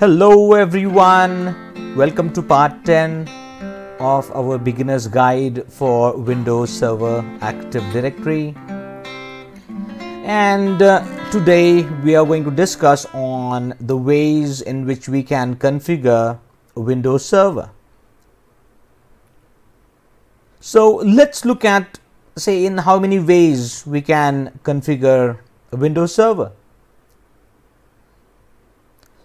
Hello everyone, welcome to part 10 of our beginner's guide for Windows Server Active Directory. And uh, today we are going to discuss on the ways in which we can configure Windows Server. So let's look at say in how many ways we can configure Windows Server.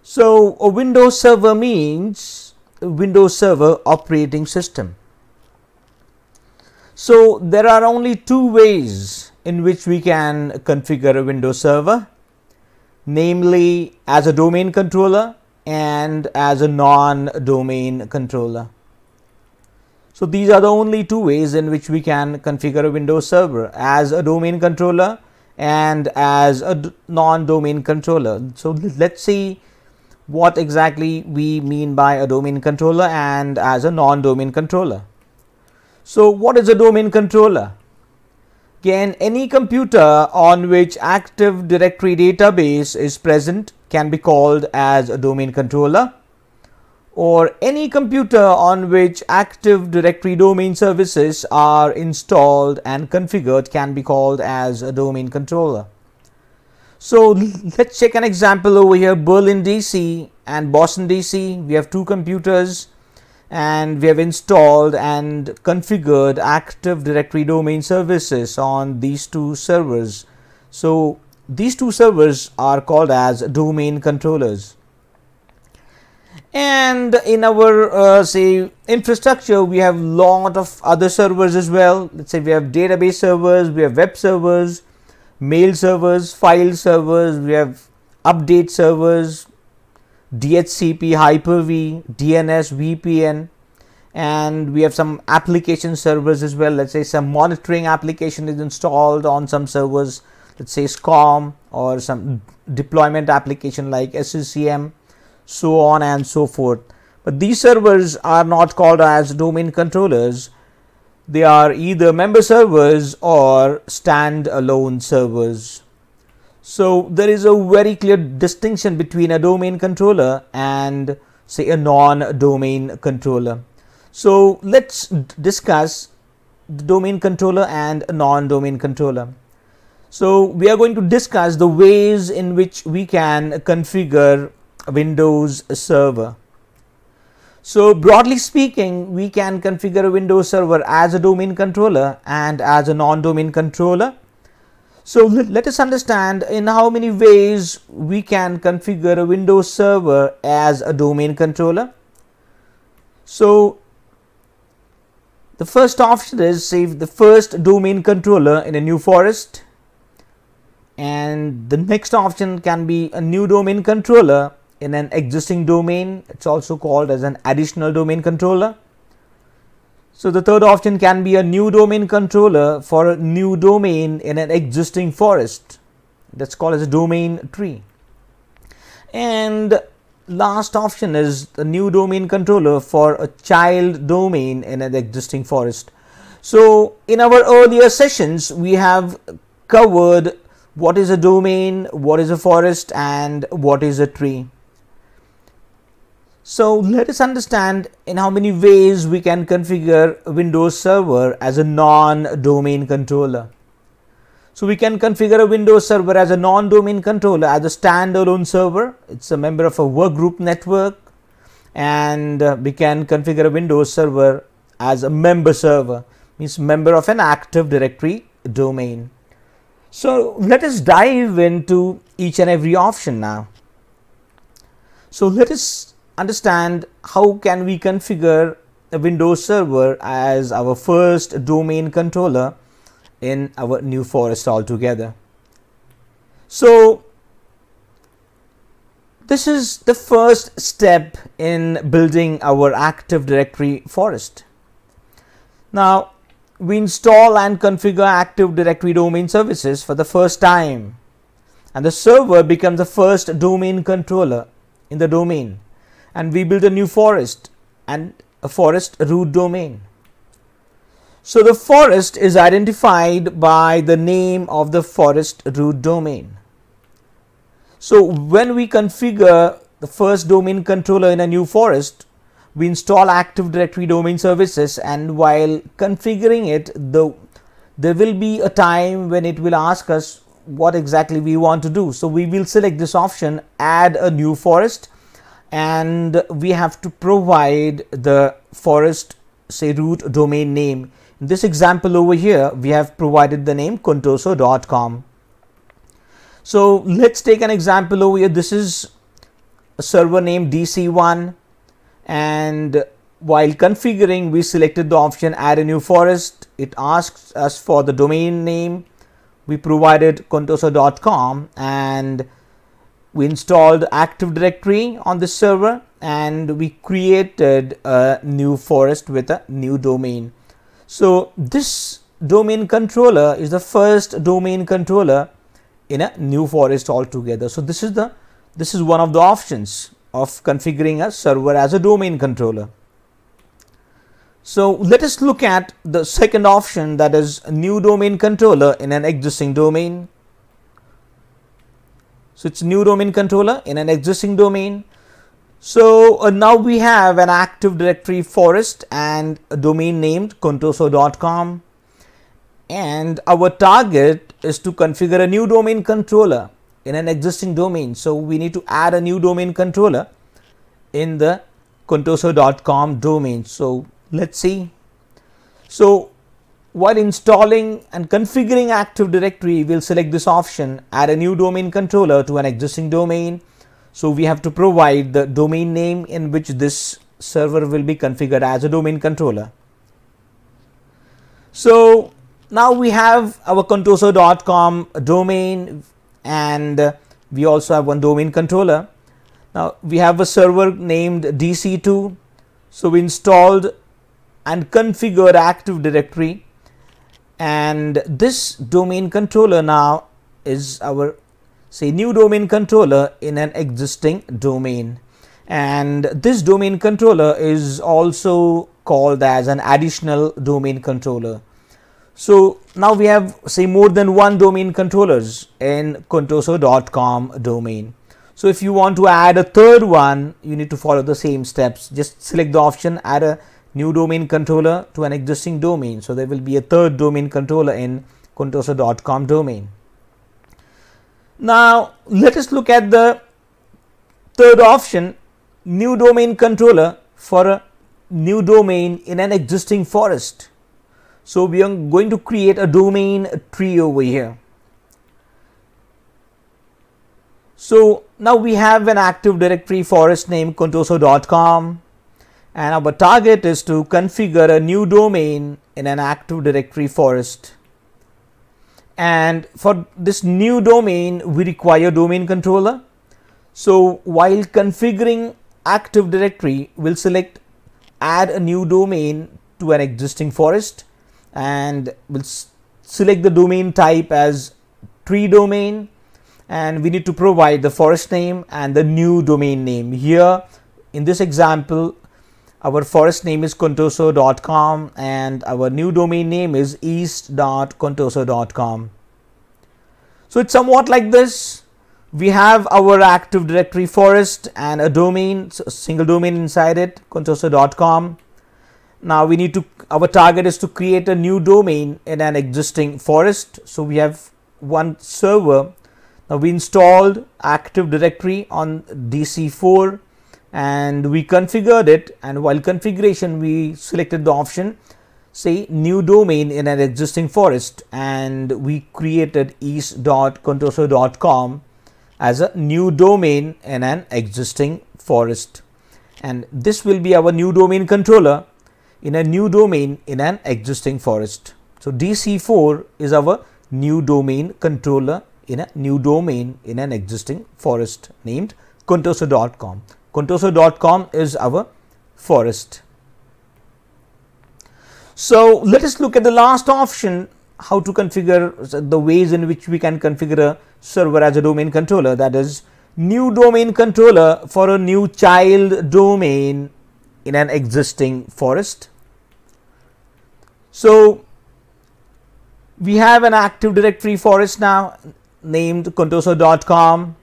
So a Windows Server means Windows Server operating system. So there are only two ways in which we can configure a Windows Server, namely as a domain controller and as a non-domain controller. So these are the only two ways in which we can configure a Windows Server as a domain controller and as a non-domain controller. So let's see what exactly we mean by a domain controller and as a non-domain controller. So what is a domain controller? Again, any computer on which Active Directory database is present can be called as a domain controller or any computer on which Active Directory domain services are installed and configured can be called as a domain controller. So let's check an example over here Berlin DC and Boston DC. We have two computers and we have installed and configured Active Directory domain services on these two servers. So these two servers are called as domain controllers. And in our uh, say infrastructure, we have a lot of other servers as well. Let's say we have database servers, we have web servers, mail servers, file servers, we have update servers, DHCP, Hyper-V, DNS, VPN, and we have some application servers as well. Let's say some monitoring application is installed on some servers, let's say SCOM or some deployment application like SCCM, so on and so forth. But these servers are not called as domain controllers they are either member servers or standalone servers. So there is a very clear distinction between a domain controller and say a non-domain controller. So let's discuss the domain controller and non-domain controller. So we are going to discuss the ways in which we can configure Windows Server. So broadly speaking, we can configure a Windows Server as a domain controller and as a non-domain controller. So let, us understand in how many ways we can configure a Windows Server as a domain controller. So the first option is save the first domain controller in a new forest and the next option can be a new domain controller in an existing domain. It's also called as an additional domain controller. So the third option can be a new domain controller for a new domain in an existing forest. That's called as a domain tree. And last option is the new domain controller for a child domain in an existing forest. So in our earlier sessions, we have covered what is a domain, what is a forest and what is a tree. So let us understand in how many ways we can configure Windows Server as a non-domain controller. So we can configure a Windows Server as a non-domain controller as a standalone server. It's a member of a workgroup network and uh, we can configure a Windows Server as a member server means member of an Active Directory domain. So let us dive into each and every option now. So let us understand how can we configure a Windows Server as our first domain controller in our new forest altogether. So this is the first step in building our Active Directory forest. Now we install and configure Active Directory domain services for the first time and the server becomes the first domain controller in the domain and we build a new forest and a forest root domain. So the forest is identified by the name of the forest root domain. So when we configure the first domain controller in a new forest, we install Active Directory domain services and while configuring it, the there will be a time when it will ask us what exactly we want to do. So we will select this option, add a new forest and we have to provide the forest say root domain name. In this example over here, we have provided the name contoso.com. So let's take an example over here. This is a server name DC1 and while configuring we selected the option add a new forest. It asks us for the domain name. We provided contoso.com and we installed Active Directory on this server and we created a new forest with a new domain. So this domain controller is the first domain controller in a new forest altogether. So this is the this is one of the options of configuring a server as a domain controller. So let us look at the second option that is new domain controller in an existing domain. So it's new domain controller in an existing domain. So uh, now we have an active directory forest and a domain named contoso.com and our target is to configure a new domain controller in an existing domain. So we need to add a new domain controller in the contoso.com domain. So let's see. So while installing and configuring Active Directory, we'll select this option, add a new domain controller to an existing domain. So we have to provide the domain name in which this server will be configured as a domain controller. So now we have our contoso.com domain and we also have one domain controller. Now we have a server named DC2. So we installed and configured Active Directory and this domain controller now is our say new domain controller in an existing domain and this domain controller is also called as an additional domain controller so now we have say more than one domain controllers in contoso.com domain. So if you want to add a third one, you need to follow the same steps. Just select the option, add a new domain controller to an existing domain. So there will be a third domain controller in contoso.com domain. Now let us look at the third option, new domain controller for a new domain in an existing forest. So we are going to create a domain tree over here. So now we have an active directory forest name contoso.com and our target is to configure a new domain in an active directory forest. And for this new domain, we require domain controller. So while configuring active directory, we'll select add a new domain to an existing forest and we'll select the domain type as tree domain and we need to provide the forest name and the new domain name here in this example our forest name is contoso.com and our new domain name is east.contoso.com so it's somewhat like this. We have our active directory forest and a domain a single domain inside it contoso.com now we need to our target is to create a new domain in an existing forest. So we have one server. Now we installed active directory on dc4 and we configured it and while configuration we selected the option say new domain in an existing forest and we created east.contoso.com as a new domain in an existing forest and this will be our new domain controller in a new domain in an existing forest. So DC4 is our new domain controller in a new domain in an existing forest named contoso.com. Contoso.com is our forest. So let us look at the last option how to configure the ways in which we can configure a server as a domain controller that is new domain controller for a new child domain in an existing forest. So we have an active directory forest now named contoso.com.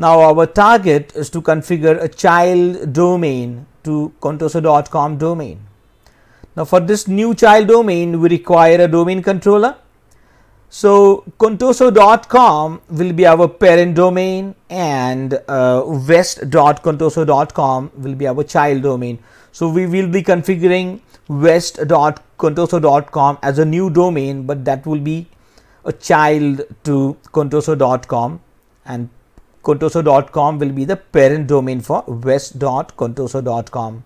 Now our target is to configure a child domain to contoso.com domain. Now for this new child domain, we require a domain controller. So contoso.com will be our parent domain and uh, west.contoso.com will be our child domain. So we will be configuring west.contoso.com as a new domain, but that will be a child to contoso.com and contoso.com will be the parent domain for west.contoso.com.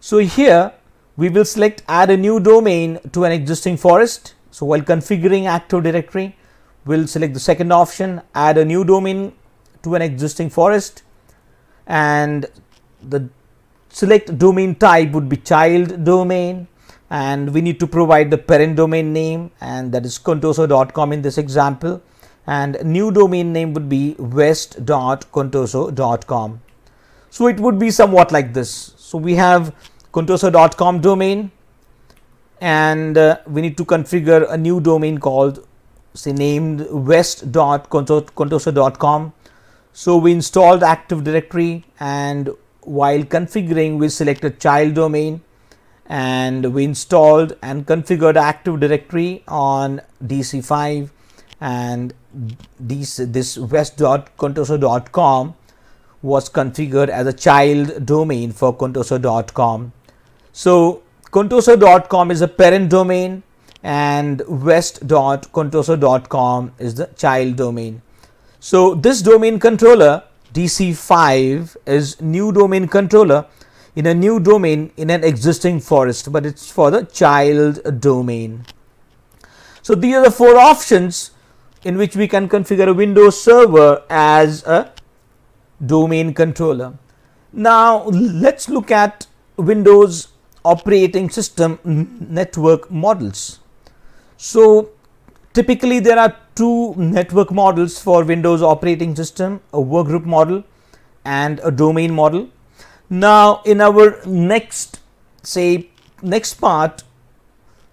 So here we will select add a new domain to an existing forest. So while configuring Active Directory, we'll select the second option, add a new domain to an existing forest and the select domain type would be child domain and we need to provide the parent domain name and that is contoso.com in this example and new domain name would be west.contoso.com. So it would be somewhat like this. So we have contoso.com domain and uh, we need to configure a new domain called say named west.contoso.com so we installed active directory and while configuring we selected child domain and we installed and configured active directory on dc5 and this this west.contoso.com was configured as a child domain for contoso.com so contoso.com is a parent domain and west.contoso.com is the child domain. So this domain controller DC5 is new domain controller in a new domain in an existing forest but it's for the child domain. So these are the four options in which we can configure a Windows server as a domain controller. Now let's look at Windows operating system network models. So typically there are two network models for Windows operating system, a workgroup model and a domain model. Now in our next say next part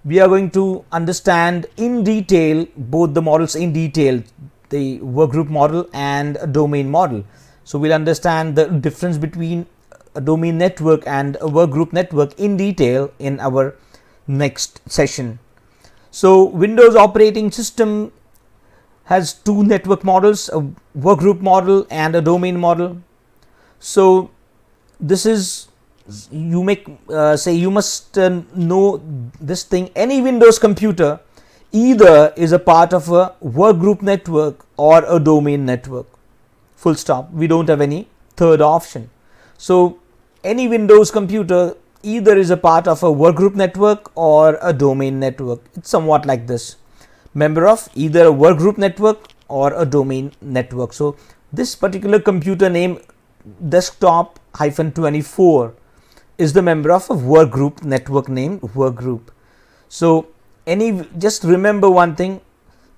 we are going to understand in detail both the models in detail the workgroup model and a domain model. So we'll understand the difference between a domain network and a workgroup network in detail in our next session. So Windows operating system has two network models, a workgroup model and a domain model. So this is you make uh, say you must uh, know this thing any Windows computer either is a part of a workgroup network or a domain network full stop we don't have any third option so any Windows computer either is a part of a workgroup network or a domain network. It's somewhat like this. Member of either a workgroup network or a domain network. So this particular computer name desktop hyphen 24 is the member of a workgroup network named workgroup. So any just remember one thing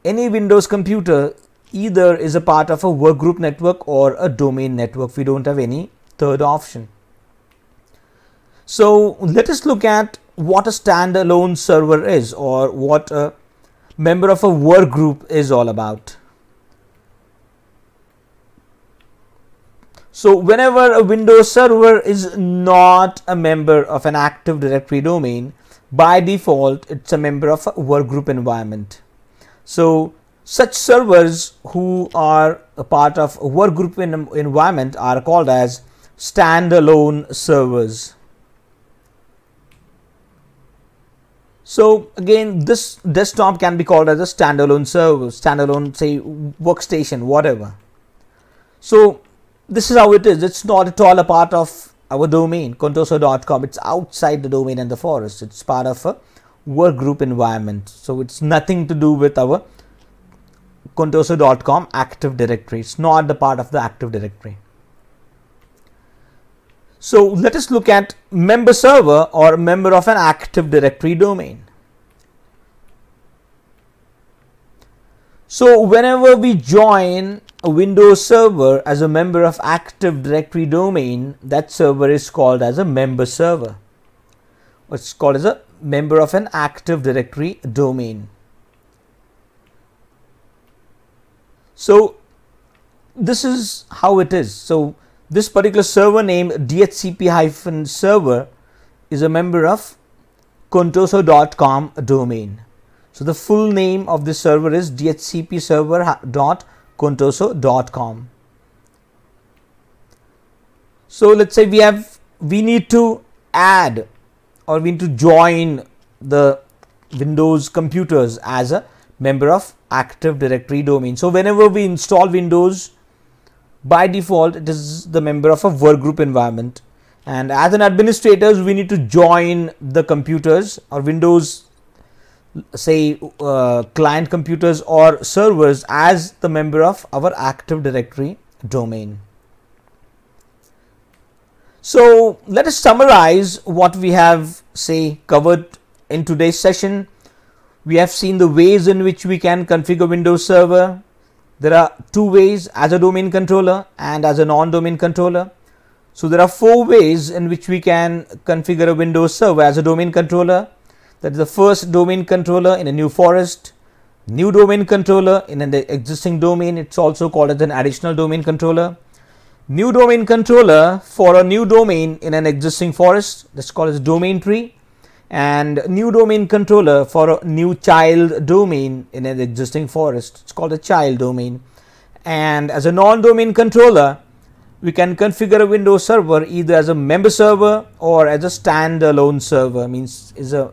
any Windows computer either is a part of a workgroup network or a domain network. We don't have any third option. So let us look at what a standalone server is or what a member of a work group is all about. So whenever a Windows server is not a member of an Active Directory domain, by default it's a member of a workgroup environment. So such servers who are a part of a workgroup environment are called as standalone servers. So again, this desktop can be called as a standalone server, standalone say workstation, whatever. So this is how it is. It's not at all a part of our domain, contoso.com. It's outside the domain and the forest. It's part of a workgroup environment. So it's nothing to do with our contoso.com active directory. It's not the part of the active directory. So let us look at member server or member of an Active Directory domain. So whenever we join a Windows server as a member of Active Directory domain, that server is called as a member server. It's called as a member of an Active Directory domain. So this is how it is. So this particular server name dhcp-server is a member of contoso.com domain. So the full name of this server is dhcpserver.contoso.com. So let's say we have we need to add or we need to join the Windows computers as a member of Active Directory domain. So whenever we install Windows by default it is the member of a workgroup environment and as an administrators we need to join the computers or Windows say uh, client computers or servers as the member of our Active Directory domain. So let us summarize what we have say covered in today's session. We have seen the ways in which we can configure Windows Server. There are two ways as a domain controller and as a non-domain controller. So there are four ways in which we can configure a Windows Server as a domain controller. That is the first domain controller in a new forest, new domain controller in an existing domain. It's also called as an additional domain controller. New domain controller for a new domain in an existing forest that's called as domain tree. And new domain controller for a new child domain in an existing forest it's called a child domain. And as a non-domain controller we can configure a windows server either as a member server or as a standalone server means is a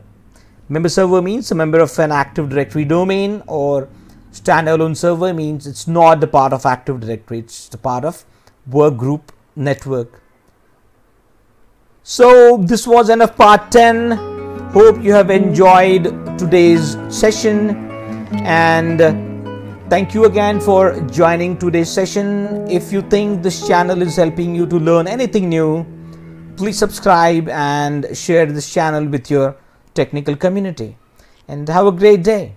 member server means a member of an active directory domain or standalone server means it's not the part of active directory it's the part of work group network. So this was enough part 10. Hope you have enjoyed today's session and thank you again for joining today's session. If you think this channel is helping you to learn anything new, please subscribe and share this channel with your technical community and have a great day.